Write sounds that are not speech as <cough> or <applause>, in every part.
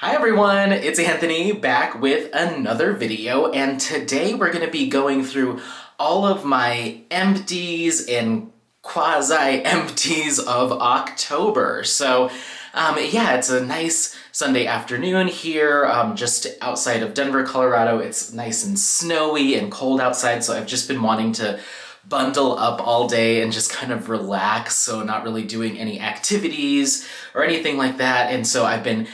Hi everyone, it's Anthony back with another video and today we're going to be going through all of my empties and quasi-empties of October. So um, yeah, it's a nice Sunday afternoon here, um, just outside of Denver, Colorado. It's nice and snowy and cold outside, so I've just been wanting to bundle up all day and just kind of relax, so not really doing any activities or anything like that. And so I've been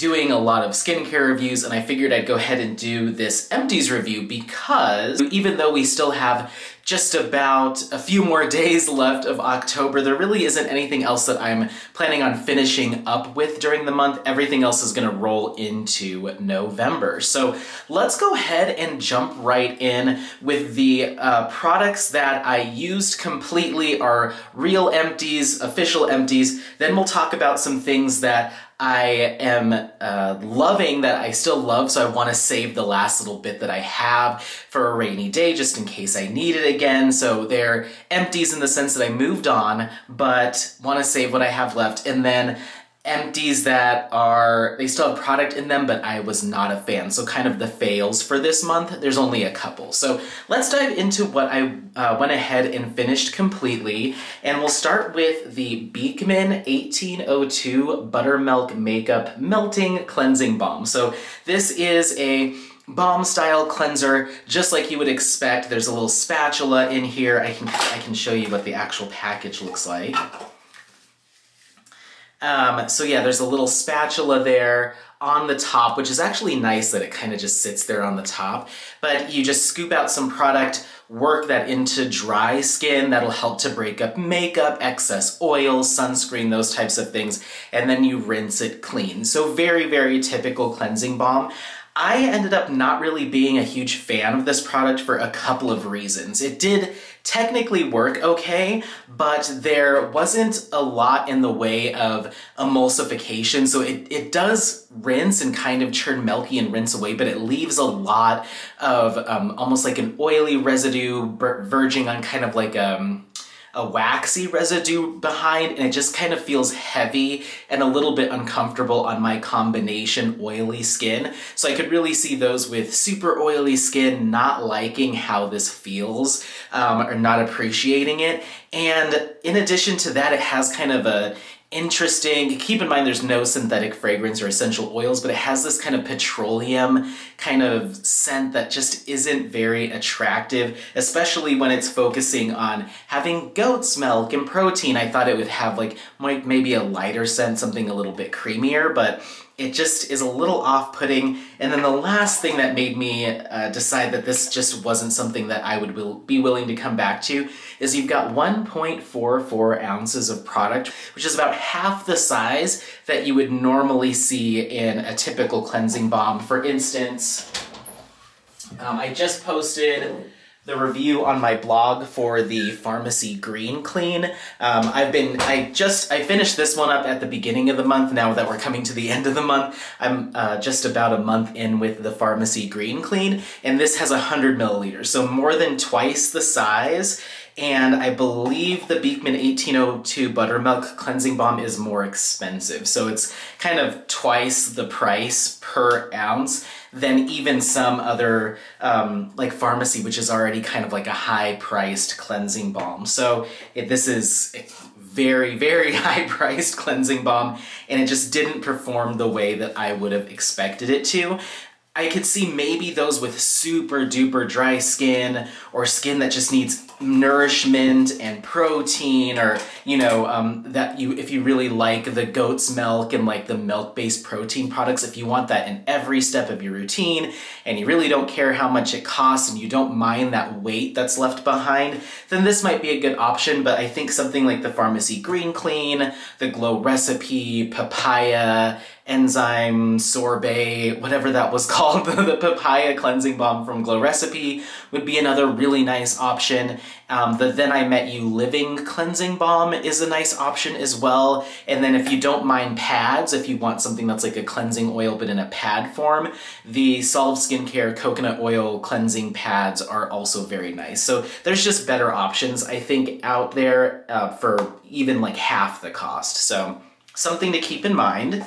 doing a lot of skincare reviews and I figured I'd go ahead and do this empties review because even though we still have just about a few more <laughs> days left of October, there really isn't anything else that I'm planning on finishing up with during the month. Everything else is gonna roll into November. So let's go ahead and jump right in with the uh, products that I used completely are real empties, official empties. Then we'll talk about some things that I am uh, loving that I still love, so I want to save the last little bit that I have for a rainy day just in case I need it again. So they're empties in the sense that I moved on, but want to save what I have left. And then empties that are, they still have product in them, but I was not a fan. So kind of the fails for this month, there's only a couple. So let's dive into what I uh, went ahead and finished completely. And we'll start with the Beekman 1802 Buttermilk Makeup Melting Cleansing Balm. So this is a balm style cleanser, just like you would expect. There's a little spatula in here. I can, I can show you what the actual package looks like. Um, so yeah, there's a little spatula there on the top, which is actually nice that it kind of just sits there on the top. But you just scoop out some product, work that into dry skin. That'll help to break up makeup, excess oil, sunscreen, those types of things. And then you rinse it clean. So very, very typical cleansing balm. I ended up not really being a huge fan of this product for a couple of reasons. It did technically work okay, but there wasn't a lot in the way of emulsification. So it, it does rinse and kind of churn milky and rinse away, but it leaves a lot of um, almost like an oily residue verging on kind of like um, a waxy residue behind and it just kind of feels heavy and a little bit uncomfortable on my combination oily skin. So I could really see those with super oily skin not liking how this feels um, or not appreciating it. And in addition to that, it has kind of a interesting. Keep in mind there's no synthetic fragrance or essential oils, but it has this kind of petroleum kind of scent that just isn't very attractive, especially when it's focusing on having goat's milk and protein. I thought it would have like maybe a lighter scent, something a little bit creamier, but it just is a little off-putting. And then the last thing that made me uh, decide that this just wasn't something that I would will be willing to come back to is you've got 1.44 ounces of product, which is about half the size that you would normally see in a typical cleansing balm. For instance, um, I just posted the review on my blog for the Farmacy Green Clean. Um, I've been, I just, I finished this one up at the beginning of the month. Now that we're coming to the <laughs> end of the month, I'm uh, just about a month in with the Farmacy Green Clean, and this has 100 milliliters, so more than twice the size. And I believe the Beekman 1802 Buttermilk Cleansing Balm is more expensive. So it's kind of twice the price per ounce than even some other um, like Farmacy, which is already kind of like a high priced cleansing balm. So it, this is very, very <laughs> high priced cleansing balm and it just didn't perform the way that I would have expected it to. I could see maybe those with super duper dry skin or skin that just needs nourishment and protein or you know um, that you if you really like the goat's milk and like the milk-based protein products if you want that in every step of your routine and you really don't care how much it costs and you don't mind that weight that's left behind then this might be a good option. But I think something like the Farmacy Green Clean, the Glow Recipe, Papaya, enzyme sorbet, whatever that was <laughs> called, the papaya cleansing balm from Glow Recipe would be another really nice option. Um, the Then I Met You Living Cleansing Balm is a nice option as well. And then if you don't mind pads, if you want something that's like a cleansing oil but in a pad form, the Solve Skincare Coconut Oil Cleansing Pads are also very nice. So there's just better options, I think, out there uh, for even like half the cost. So something to keep in mind.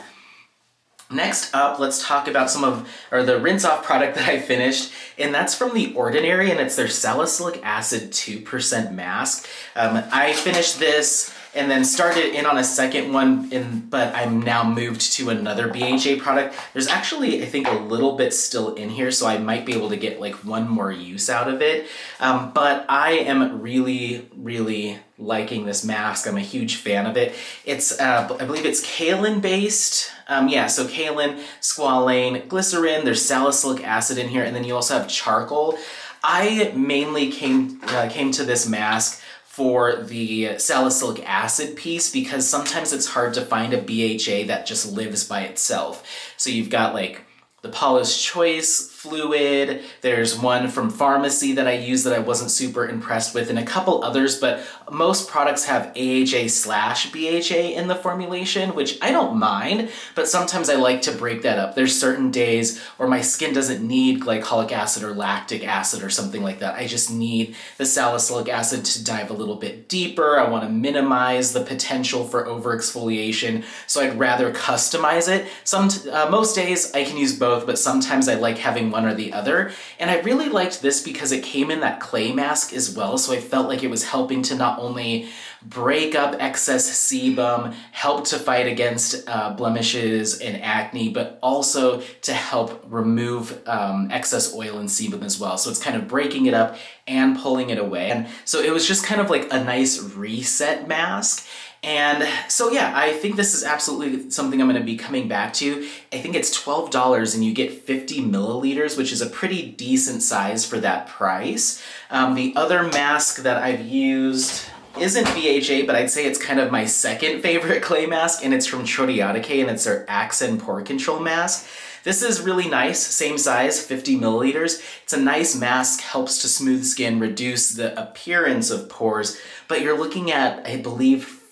Next up, let's talk about some of, or the rinse off product that I finished, and that's from The Ordinary, and it's their salicylic acid 2% mask. Um, I finished this and then started in on a second one, in, but I'm now moved to another BHA product. There's actually, I think, a little bit still in here, so I might be able to get like one more use out of it. Um, but I am really, really liking this mask. I'm a huge fan of it. It's, uh, I believe it's kaolin based. Um, yeah, so kaolin, squalane, glycerin, there's salicylic acid in here, and then you also have charcoal. I mainly came, uh, came to this mask for the salicylic acid piece because sometimes it's hard to find a BHA that just lives by itself. So you've got like the Paula's Choice fluid. There's one from Farmacy that I use that I wasn't super impressed with and a couple others, but most products have AHA slash BHA in the formulation, which I don't mind, but sometimes I like to break that up. There's certain days where my skin doesn't need glycolic acid or lactic acid or something like that. I just need the salicylic acid to dive a little bit deeper. I wanna minimize the potential for overexfoliation, so I'd rather customize it. Some, uh, most days I can use both, but sometimes I like having one or the other. And I really liked this because it came in that clay mask as well, so I felt like it was helping to not only break up excess sebum, help to fight against uh, blemishes and acne, but also to help remove um, excess oil and sebum as well. So it's kind of breaking it up and pulling it away. And so it was just kind of like a nice reset mask. And so yeah, I think this is absolutely something I'm gonna be coming back to. I think it's $12 and you get 50 milliliters, which is a pretty decent size for that price. Um, the other mask that I've used isn't BHA, but I'd say it's kind of my second favorite <laughs> clay mask, and it's from Trotiaudique, and it's their Accent Pore Control Mask. This is really nice, same size, 50 milliliters. It's a nice mask, helps to smooth skin, reduce the appearance of pores, but you're looking at, I believe,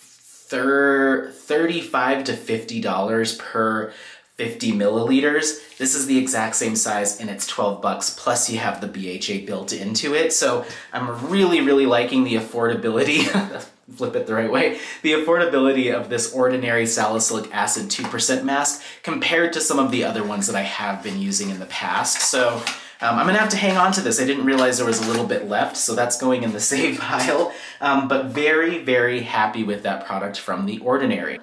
35 to $50 per 50 milliliters. This is the exact same size and it's 12 bucks, plus you have the BHA built into it. So I'm really, really liking the affordability, <laughs> flip it the right way, the affordability of this ordinary salicylic acid 2% mask compared to some of the other ones that I have been using in the past. So um, I'm gonna have to hang on to this. I didn't realize there was a little bit left, so that's going in the <laughs> save pile. Um, but very, very happy with that product from The Ordinary.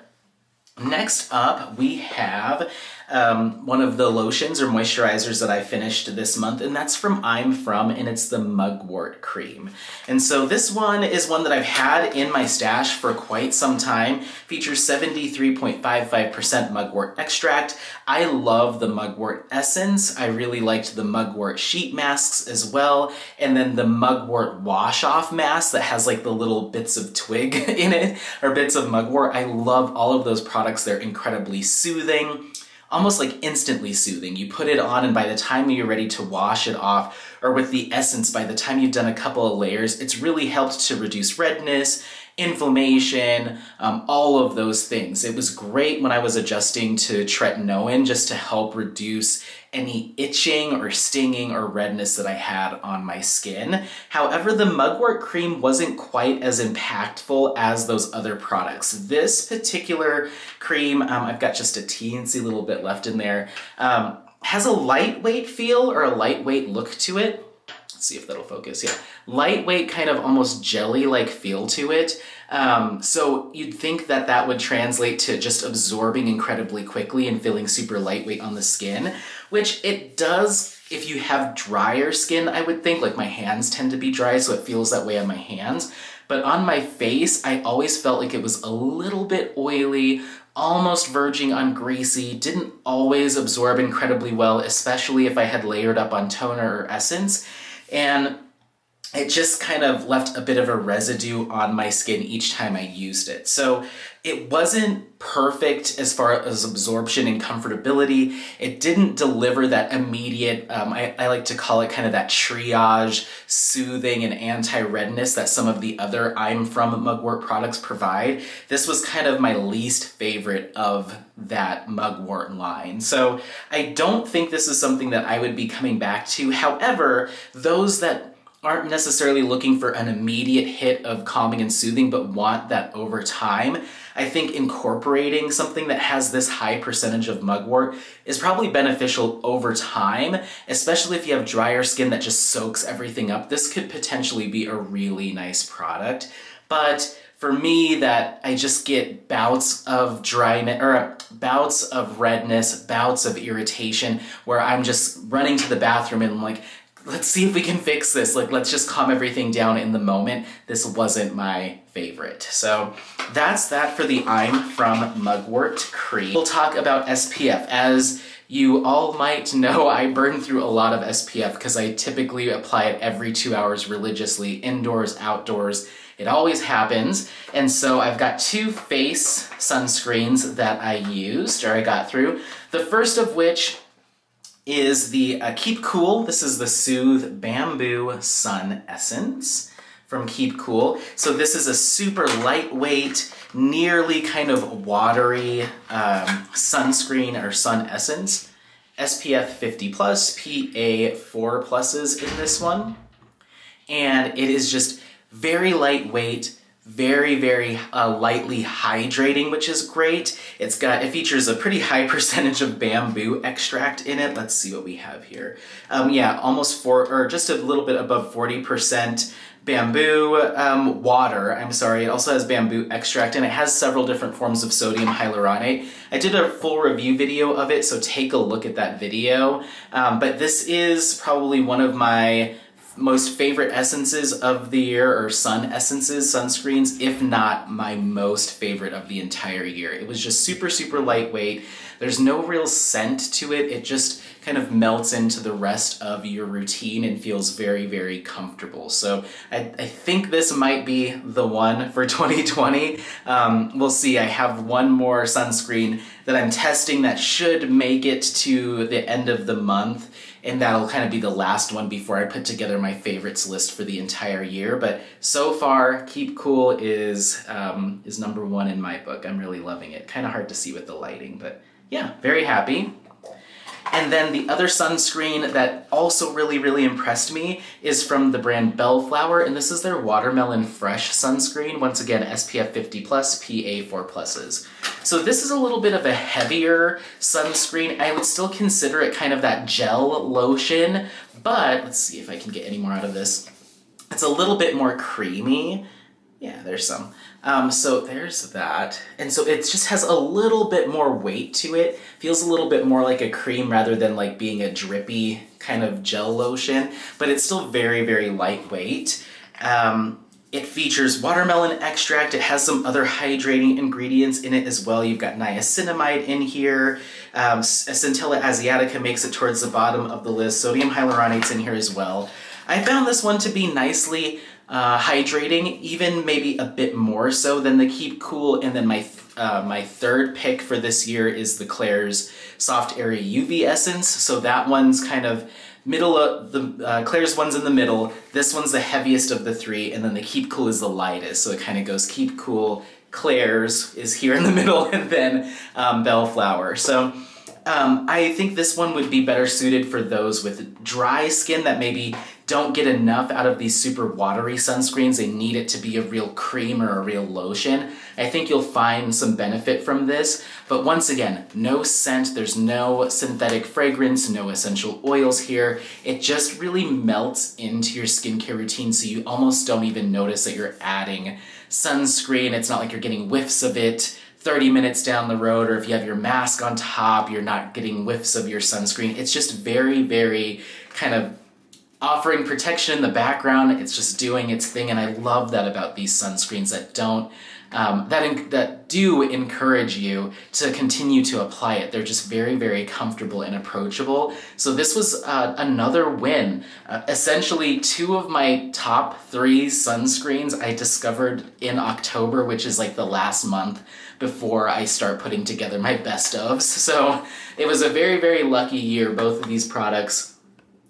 Next up, we have um, one of the lotions or moisturizers that I finished this month, and that's from I'm From, and it's the Mugwort Cream. And so this one is one that I've had in my stash for quite some time. Features 73.55% mugwort extract. I love the mugwort essence. I really liked the mugwort sheet masks as well, and then the mugwort wash-off mask that has like the little bits of twig <laughs> in it, or bits of mugwort. I love all of those products. They're incredibly soothing almost like instantly soothing. You put it on and by the time you're ready to wash it off, or with the essence, by the time you've done a couple of layers, it's really helped to reduce redness inflammation, um, all of those things. It was great when I was adjusting to tretinoin just to help reduce any itching or stinging or redness that I had on my skin. However, the mugwort cream wasn't quite as impactful as those other products. This particular cream, um, I've got just a teensy little bit left in there, um, has a lightweight feel or a lightweight look to it. Let's see if that'll focus, yeah. Lightweight, kind of almost jelly-like feel to it. Um, so you'd think that that would translate to just absorbing incredibly quickly and feeling super lightweight on the skin, which it does if you have drier skin, I would think. Like my hands tend to be dry, so it feels that way on my hands. But on my face, I always felt like it was a little bit oily, almost verging on greasy, didn't always absorb incredibly well, especially if I had layered up on toner or essence and it just kind of left a bit of a residue on my skin each time I used it. So it wasn't perfect as far as absorption and comfortability. It didn't deliver that immediate, um, I, I, like to call it kind of that triage, soothing and anti-redness that some of the other I'm From Mugwort products provide. This was kind of my least favorite of that Mugwort line. So I don't think this is something that I would be coming back to. However, those that aren't necessarily looking for an immediate hit of calming and soothing, but want that over time, I think incorporating something that has this high percentage of mugwort is probably beneficial over time, especially if you have drier skin that just soaks everything up. This could potentially be a really nice product. But for me that I just get bouts of dryness or bouts of redness, bouts of irritation where I'm just running to the bathroom and I'm like, let's see if we can fix this. Like, let's just calm everything down in the moment. This wasn't my favorite. So that's that for the I'm from Mugwort Cream. We'll talk about SPF. As you all might know, I burn through a lot of SPF because I typically apply it every two hours religiously, indoors, outdoors. It always happens. And so I've got two face sunscreens that I used, or I got through. The first of which is the uh, Keep Cool. This is the Soothe Bamboo Sun Essence from Keep Cool. So this is a super lightweight, nearly kind of watery um, sunscreen or sun essence. SPF 50 plus, PA 4 pluses in this one. And it is just very lightweight, very, very uh, lightly hydrating, which is great. It's got, it features a pretty high <laughs> percentage of bamboo extract in it. Let's see what we have here. Um, yeah, almost four, or just a little bit above 40% bamboo um, water, I'm sorry. It also has bamboo extract and it has several different forms of sodium hyaluronate. I did a full review video of it, so take a look at that video. Um, but this is probably one of my most favorite essences of the year or sun essences, sunscreens, if not my most favorite of the entire year. It was just super, super lightweight. There's no real scent to it. It just kind of melts into the rest of your routine and feels very, very comfortable. So I, I think this might be the one for <laughs> 2020. Um, we'll see. I have one more sunscreen that I'm testing that should make it to the end of the month and that'll kind of be the last one before I put together my favorites list for the entire year. But so far, Keep Cool is um, is number one in my book. I'm really loving it. Kind of hard to see with the lighting, but yeah, very happy. And then the other sunscreen that also really, really impressed me is from the brand Bellflower, and this is their Watermelon Fresh sunscreen. Once again, SPF 50+, PA 4 pluses. So this is a little bit of a heavier sunscreen. I would still consider it kind of that gel lotion, but let's see if I can get any more out of this. It's a little bit more creamy. Yeah, there's some. Um, so there's that. And so it just has a little bit more weight to it. Feels a little bit more like a cream rather than like being a drippy kind of gel lotion, but it's still very, very lightweight. Um, it features watermelon extract. It has some other hydrating ingredients in it as well. You've got niacinamide in here. Um, Centella asiatica makes it towards the bottom of the list. Sodium hyaluronate's in here as well. I found this one to be nicely uh, hydrating, even maybe a bit more so than the Keep Cool. And then my uh, my third pick for this year is the Klairs Soft Airy UV Essence. So that one's kind of middle of the uh, Klairs one's in the middle. This one's the heaviest of the three, and then the Keep Cool is the lightest. So it kind of goes Keep Cool, Klairs is here in the <laughs> middle, and then um, Bellflower. So um, I think this one would be better suited for those with dry skin that maybe don't get enough out of these super watery sunscreens. They need it to be a real cream or a real lotion. I think you'll find some benefit from this. But once again, no scent, there's no synthetic fragrance, no essential oils here. It just really melts into your skincare routine so you almost don't even notice that you're adding sunscreen. It's not like you're getting whiffs of it 30 minutes down the road, or if you have your mask on top, you're not getting whiffs of your sunscreen. It's just very, very kind of offering protection in the background. It's just doing its thing, and I love that about these sunscreens that don't um, that that do encourage you to continue to apply it. They're just very, very comfortable and approachable. So this was uh, another win. Uh, essentially, two of my top three sunscreens I discovered in October, which is like the last month before I start putting together my best ofs. <laughs> So it was a very, very lucky year, both of these products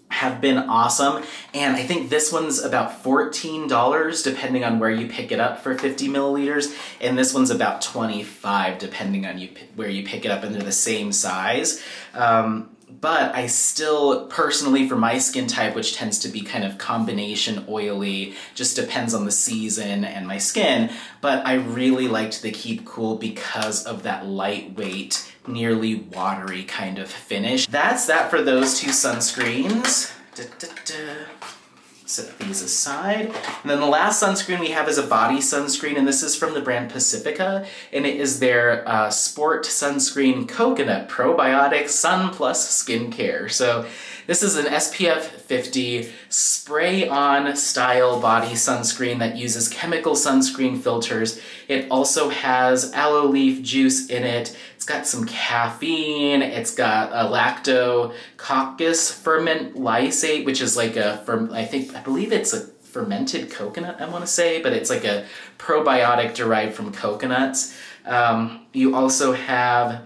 have been awesome. And I think this one's about $14 depending on where you pick it up for 50 milliliters. And this one's about 25 depending on you where you pick it up and they're the same size. Um, but I still personally for my skin type which tends to be kind of combination oily just depends on the season and my skin but I really liked the keep cool because of that lightweight nearly watery kind of finish. That's that for those two sunscreens. Da, da, da set these aside. And then the last sunscreen we have is a body sunscreen, and this is from the brand Pacifica, and it is their uh, Sport Sunscreen Coconut Probiotic Sun Plus Skincare. So this is an SPF 50 spray-on style body sunscreen that uses chemical sunscreen filters. It also has aloe leaf juice in it, It's got some caffeine, it's got a lactococcus ferment lysate, which is like a, I think, I believe it's a fermented coconut, I want to say, but it's like a probiotic derived from coconuts. Um, you also have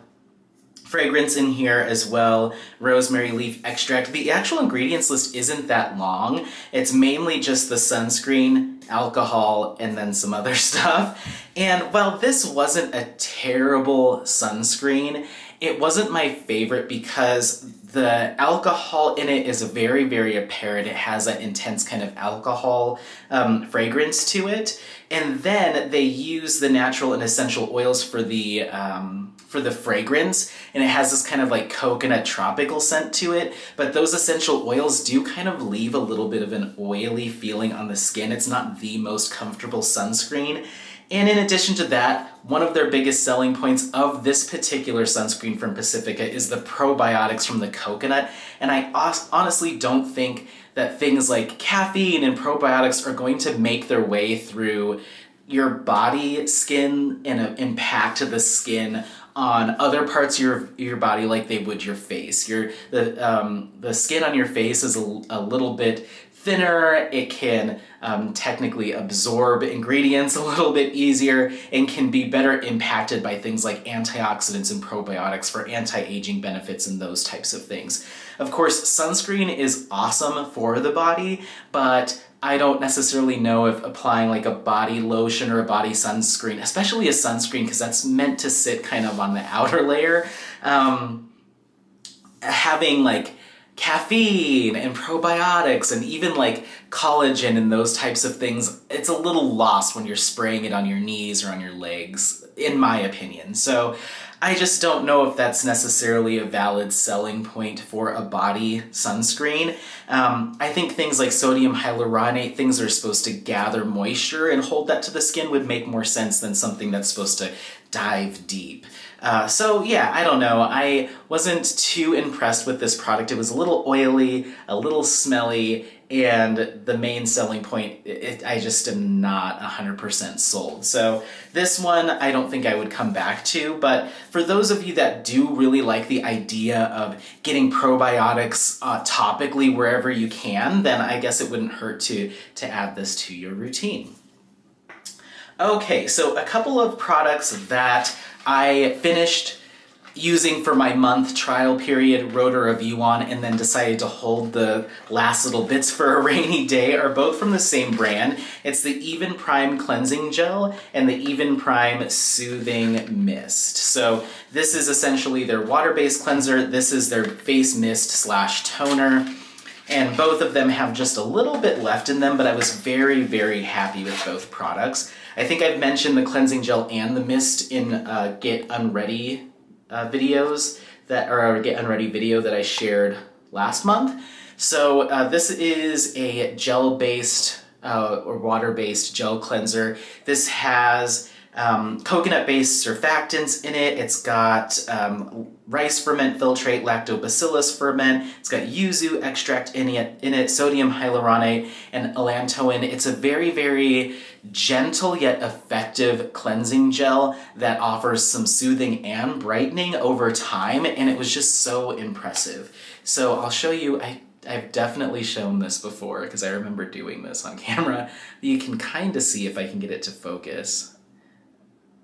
fragrance in here as well, rosemary leaf extract. The actual ingredients list isn't that long. It's mainly just the sunscreen, alcohol, and then some other <laughs> stuff. And while this wasn't a terrible sunscreen, it wasn't my favorite because the alcohol in it is very, very apparent. It has that intense kind of alcohol um, fragrance to it. And then they use the natural and essential oils for the um, for the fragrance, and it has this kind of like coconut tropical scent to it. But those essential oils do kind of leave a little bit of an oily feeling on the skin. It's not the most comfortable sunscreen. And in addition to that, one of their biggest selling points of this particular sunscreen from Pacifica is the probiotics from the coconut. And I honestly don't think that things like caffeine and probiotics are going to make their way through your body skin and impact the skin on other parts of your your body like they would your face. Your the um, the skin on your face is a, a little bit thinner, it can um, technically absorb ingredients a little bit easier, and can be better impacted by things like antioxidants and probiotics for anti-aging benefits and those types of things. Of course, sunscreen is awesome for the body, but I don't necessarily know if applying like a body lotion or a body sunscreen, especially a sunscreen, because that's meant to sit kind of on the outer layer, um, having like caffeine and probiotics and even like collagen and those types of things, it's a little lost when you're spraying it on your knees or on your legs, in my opinion. So I just don't know if that's necessarily a valid selling point for a body sunscreen. Um, I think things like sodium hyaluronate, things that are supposed to gather moisture and hold that to the skin would make more sense than something that's supposed to dive deep. Uh, so yeah, I don't know. I wasn't too impressed with this product. It was a little oily, a little smelly, and the main selling point, it, I just am not 100% sold. So this one, I don't think I would come back to, but for those of you that do really like the idea of getting probiotics uh, topically wherever you can, then I guess it wouldn't hurt to, to add this to your routine. Okay, so a couple of products that I finished using for my month trial period, wrote a review on, and then decided to hold the last little bits for a <laughs> rainy day are both from the same brand. It's the Evenprime Cleansing Gel and the Evenprime Soothing Mist. So this is essentially their water-based cleanser. This is their face mist slash toner. And both of them have just a little bit left in them, but I was very, very happy with both products. I think I've mentioned the cleansing gel and the mist in uh, Get Unready uh, videos that or Get Unready video that I shared last month. So uh, this is a gel-based uh, or water-based gel cleanser. This has um, coconut-based surfactants in it. It's got um, rice ferment filtrate, lactobacillus ferment. It's got yuzu extract in it, in it, sodium hyaluronate, and allantoin. It's a very, very gentle yet effective cleansing gel that offers some soothing and brightening over time, and it was just so impressive. So I'll show you, I I've definitely shown this before because I remember doing this on camera. You can kind of see if I can get it to focus.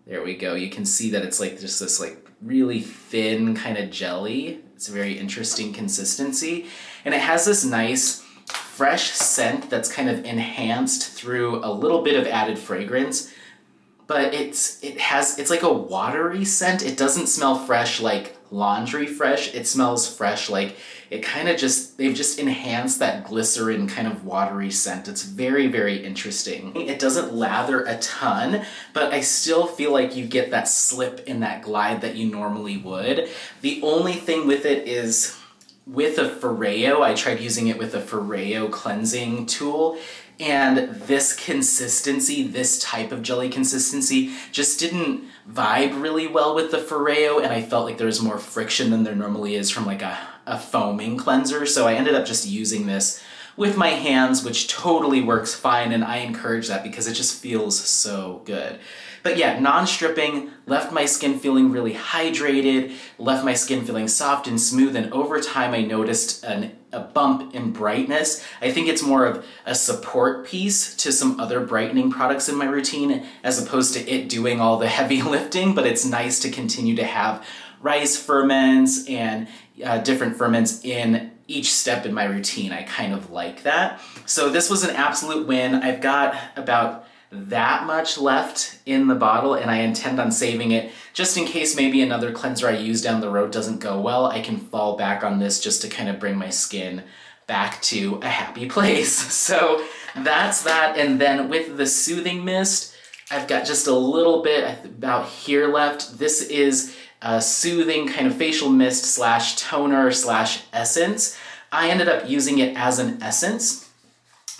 There we go. You can see that it's like just this like really thin kind of jelly. It's a very interesting consistency. And it has this nice fresh scent that's kind of enhanced through a little bit of added fragrance. But it's it has it's like a watery scent. It doesn't smell fresh like laundry fresh. It smells fresh, like it kind of just, they've just enhanced that glycerin kind of watery scent. It's very, very interesting. It doesn't lather a ton, but I still feel like you get that slip in that glide that you normally would. The only thing with it is with a Foreo, I tried using it with a Foreo cleansing tool, and this consistency, this type of jelly consistency, just didn't vibe really well with the Foreo, and I felt like there was more friction than there normally is from like a, a foaming cleanser, so I ended up just using this with my hands, which totally works fine, and I encourage that because it just feels so good. But yeah, non-stripping left my skin feeling really hydrated, left my skin feeling soft and smooth, and over time I noticed an, a bump in brightness. I think it's more of a support piece to some other brightening products in my routine as opposed to it doing all the <laughs> heavy lifting, but it's nice to continue to have rice ferments and uh, different ferments in each step in my routine. I kind of like that. So this was an absolute win. I've got about that much left in the bottle and I intend on saving it just in case maybe another cleanser I use down the road doesn't go well. I can fall back on this just to kind of bring my skin back to a happy place. <laughs> So that's that. And then with the Soothing Mist, I've got just a little bit about here left. This is a soothing kind of facial mist slash toner slash essence. I ended up using it as an essence.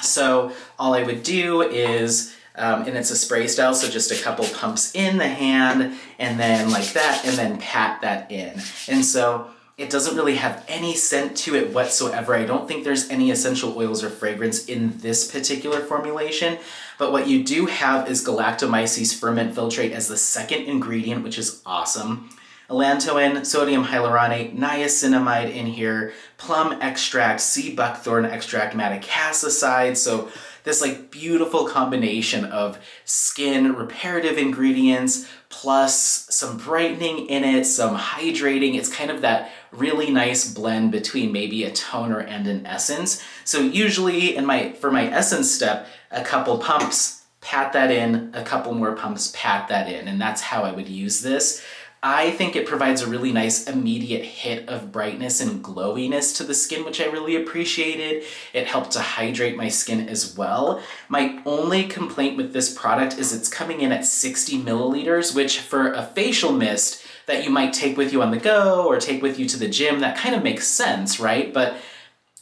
So all I would do is um, and it's a spray style, so just a couple pumps in the hand and then like that, and then pat that in. And so it doesn't really have any scent to it whatsoever. I don't think there's any essential oils or fragrance in this particular formulation, but what you do have is Galactomyces ferment filtrate as the second ingredient, which is awesome. Allantoin, sodium hyaluronate, niacinamide in here, plum extract, sea buckthorn extract, madecassoside, so this like beautiful combination of skin reparative ingredients plus some brightening in it, some hydrating. It's kind of that really nice blend between maybe a toner and an essence. So usually in my for my essence step, a couple pumps, pat that in, a couple more pumps, pat that in, and that's how I would use this. I think it provides a really nice immediate hit of brightness and glowiness to the skin, which I really appreciated. It helped to hydrate my skin as well. My only complaint with this product is it's coming in at 60 milliliters, which for a facial mist that you might take with you on the go or take with you to the gym, that kind of makes sense, right? But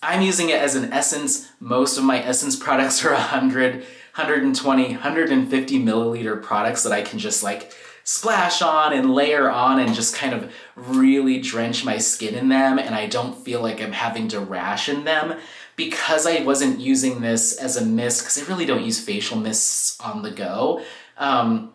I'm using it as an essence. Most of my essence products are 100, 120, 150 milliliter products that I can just like splash on and layer on and just kind of really drench my skin in them and I don't feel like I'm having to ration them because I wasn't using this as a mist, because I really don't use facial mists on the go, um,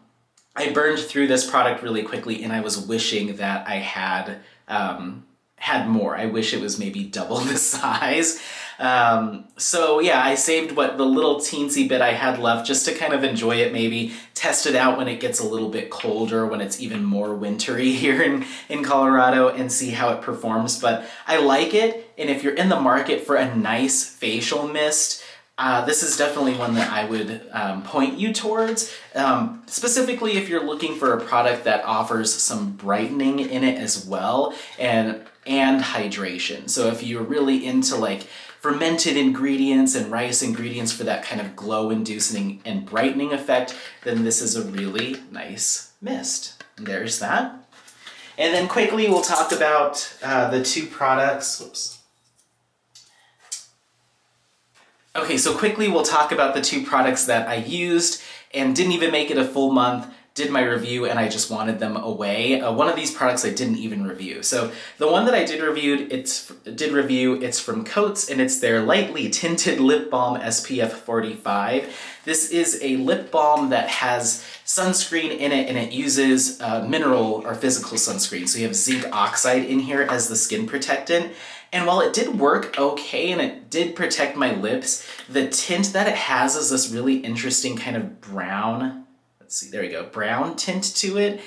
I burned through this product really quickly and I was wishing that I had um, had more. I wish it was maybe double <laughs> the size. Um, so yeah, I saved what the little teensy bit I had left just to kind of enjoy it maybe, test it out when it gets a little bit colder, when it's even more wintry <laughs> here in, in Colorado and see how it performs. But I like it, and if you're in the market for a nice facial mist, uh, this is definitely one that I would um, point you towards, um, specifically if you're looking for a product that offers some brightening in it as well and and hydration. So if you're really into like fermented ingredients and rice ingredients for that kind of glow inducing and brightening effect, then this is a really nice mist. There's that. And then quickly we'll talk about uh, the two products. Whoops. Okay, so quickly we'll talk about the two products that I used and didn't even make it a full month did my review and I just wanted them away. Uh, one of these products I didn't even review. So the one that I did review, it's did review, it's from Cotz and it's their lightly tinted lip balm SPF 45. This is a lip balm that has sunscreen in it and it uses uh, mineral or physical sunscreen. So you have zinc oxide in here as the skin protectant. And while it did work okay and it did protect my lips, the tint that it has is this really interesting kind of brown let's see, there we go, brown tint to it.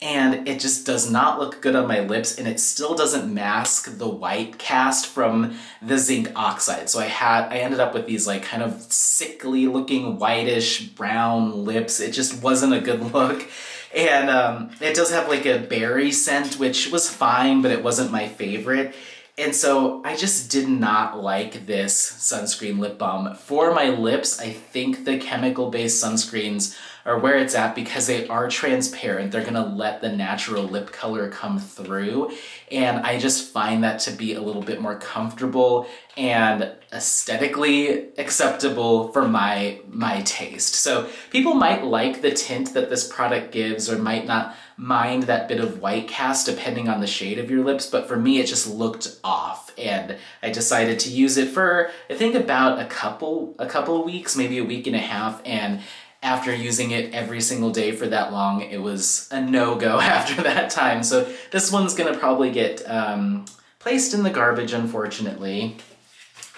And it just does not look good on my lips and it still doesn't mask the white cast from the zinc oxide. So I had, I ended up with these like kind of sickly looking whitish brown lips. It just wasn't a good <laughs> look. And um, it does have like a berry scent, which was fine, but it wasn't my favorite. And so I just did not like this sunscreen lip balm. For my lips, I think the chemical-based sunscreens are where it's at because they are transparent. They're gonna let the natural lip color come through. And I just find that to be a little bit more comfortable and aesthetically acceptable for my, my taste. So people might like the tint that this product gives or might not mind that bit of white cast depending on the shade of your lips, but for me it just looked off and I decided to use it for I think about a couple a couple weeks, maybe a week and a half and after using it every single day for that long, it was a no-go <laughs> after that time. So this one's gonna probably get um, placed in the garbage, unfortunately.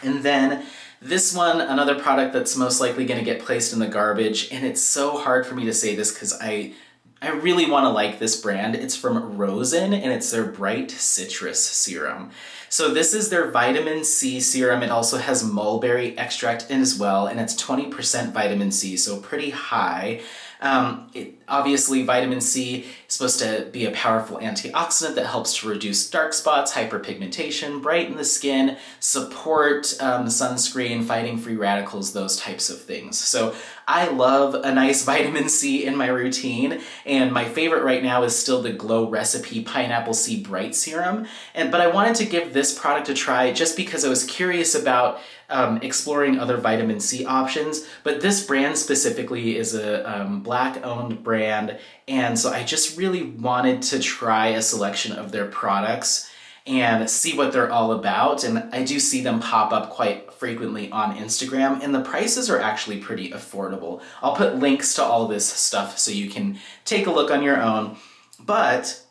And then this one, another product that's most likely gonna get placed in the garbage, and it's so hard for me to say this because I I really want to like this brand. It's from Rosen and it's their Bright Citrus Serum. So this is their vitamin C serum. It also has mulberry extract in as well and it's 20% vitamin C, so pretty high. Um, it, obviously, vitamin C is supposed to be a powerful antioxidant that helps to reduce dark spots, hyperpigmentation, brighten the skin, support um, sunscreen, fighting free radicals, those types of things. So I love a nice <laughs> vitamin C in my routine, and my favorite right now is still the Glow Recipe Pineapple C Bright Serum. And But I wanted to give this product a try just because I was curious about um, exploring other vitamin C options, but this brand specifically is a um, black-owned brand, and so I just really wanted to try a selection of their products and see what they're all about. And I do see them pop up quite frequently on Instagram, and the prices are actually pretty affordable. I'll put links to all this stuff so you can take a look on your own. But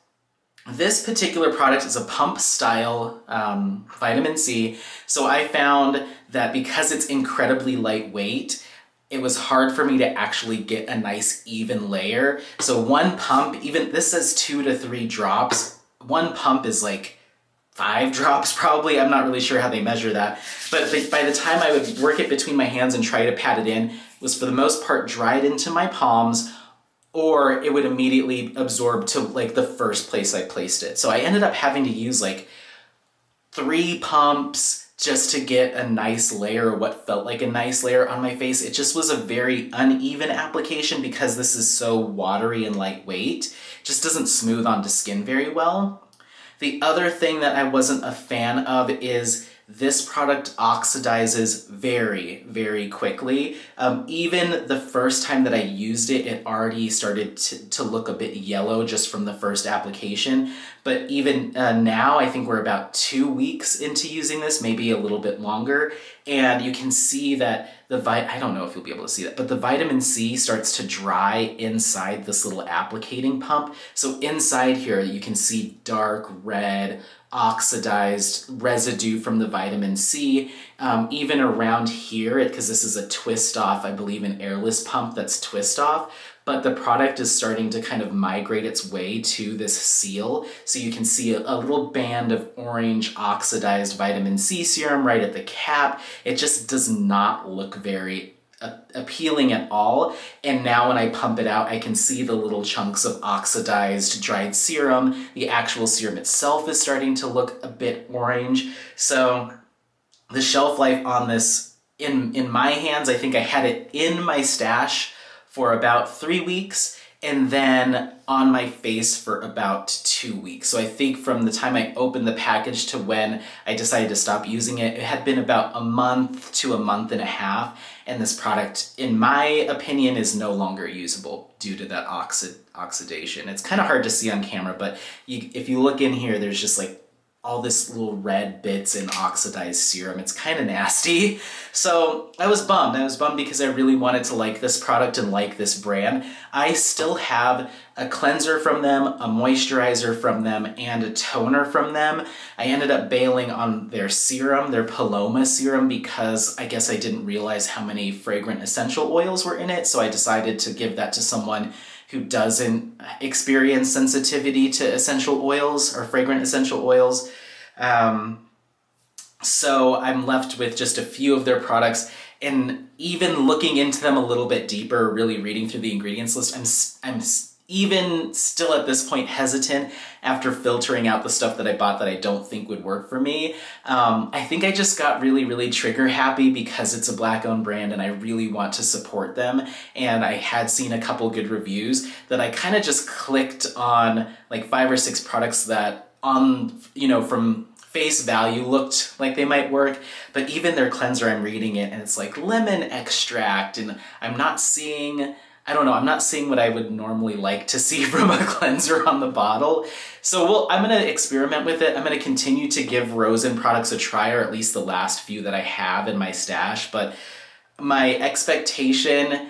this particular product is a pump style um, vitamin C. So I found that because it's incredibly lightweight, it was hard for me to actually get a nice even layer. So one pump, even this says two to three drops, one pump is like five <laughs> drops probably. I'm not really sure how they measure that. But by the time I would work it between my hands and try to pat it in, it was for the most part dried into my palms or it would immediately absorb to like the first place I placed it. So I ended up having to use like three pumps just to get a nice layer, or what felt like a nice layer on my face. It just was a very uneven application because this is so watery and lightweight. It just doesn't smooth onto skin very well. The other thing that I wasn't a fan of is this product oxidizes very, very quickly. Um, even the first time that I used it, it already started to, to look a bit yellow just from the first application. But even uh, now, I think we're about two weeks into using this, maybe a little bit longer. And you can see that the vi I don't know if you'll be able to see that, but the vitamin C starts to dry inside this little applicating pump. So inside here, you can see dark red, oxidized residue from the vitamin C. Um, even around here, because this is a twist off, I believe an airless pump that's twist off, but the product is starting to kind of migrate its way to this seal. So you can see a, a, little band of orange oxidized vitamin C serum right at the cap. It just does not look very appealing at all. And now when I pump it out, I can see the little chunks of oxidized dried serum. The actual serum itself is starting to look a bit orange. So the shelf life on this, in, in my hands, I think I had it in my stash for about three weeks and then on my face for about two weeks. So I think from the time I opened the package to when I decided to stop using it, it had been about a month to a month and a half. And this product, in my opinion, is no longer usable due to that oxid oxidation. It's kind of hard to see on camera, but you, if you look in here, there's just like all this little red bits in oxidized serum. It's kind of nasty. So I was bummed. I was bummed because I really wanted to like this product and like this brand. I still have a cleanser from them, a moisturizer from them, and a toner from them. I ended up bailing on their serum, their Paloma serum, because I guess I didn't realize how many fragrant essential oils were in it. So I decided to give that to someone who doesn't experience sensitivity to essential oils or fragrant essential oils. Um, so I'm left with just a few of their products and even looking into them a little bit deeper, really reading through the ingredients list, I'm, I'm even still at this point hesitant after filtering out the stuff that I bought that I don't think would work for me. Um, I think I just got really, really trigger happy because it's a black owned brand and I really want to support them. And I had seen a couple good reviews that I kind of just clicked on like five or six products that on, you know, from face value looked like they might work, but even their cleanser, I'm reading it and it's like lemon extract and I'm not seeing I don't know, I'm not seeing what I would normally like to see <laughs> from a cleanser on the bottle. So we'll, I'm gonna experiment with it. I'm gonna continue to give Rosen products a try, or at least the last few that I have in my stash, but my expectation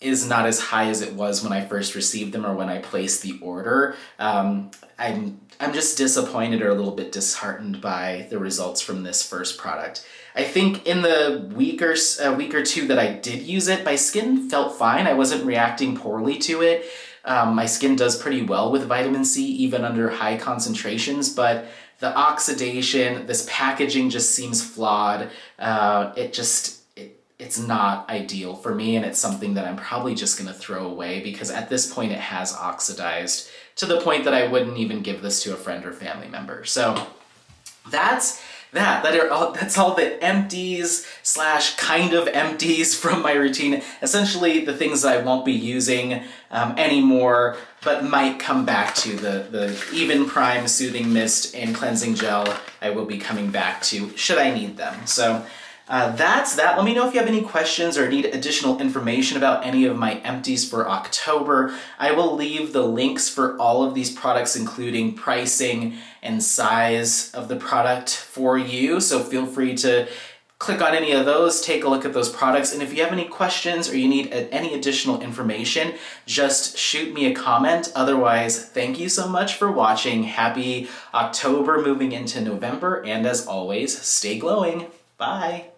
is not as high as it was when I first received them or when I placed the order. Um, I'm, I'm just disappointed or a little bit disheartened by the results from this first product. I think in the week or, a week or two that I did use it, my skin felt fine. I wasn't reacting poorly to it. Um, my skin does pretty well with vitamin C, even under high concentrations, but the oxidation, this packaging just seems flawed. Uh, it just, it's not ideal for me, and it's something that I'm probably just gonna throw away because at this point it has oxidized to the point that I wouldn't even give this to a friend or family member. So that's that. That are all, that's all the empties slash kind of empties <laughs> from my routine. Essentially the things that I won't be using um, anymore, but might come back to. The, the Evenprime Soothing Mist and Cleansing Gel I will be coming back to should I need them. So uh, that's that. Let me know if you have any questions or need additional information about any of my empties for October. I will leave the links for all of these products, including pricing and size of the product for you. So feel free to click on any of those, take a look at those products, and if you have any questions or you need any additional information, just shoot me a comment. Otherwise, thank you so much for watching. Happy October moving into November, and as always, stay glowing. Bye.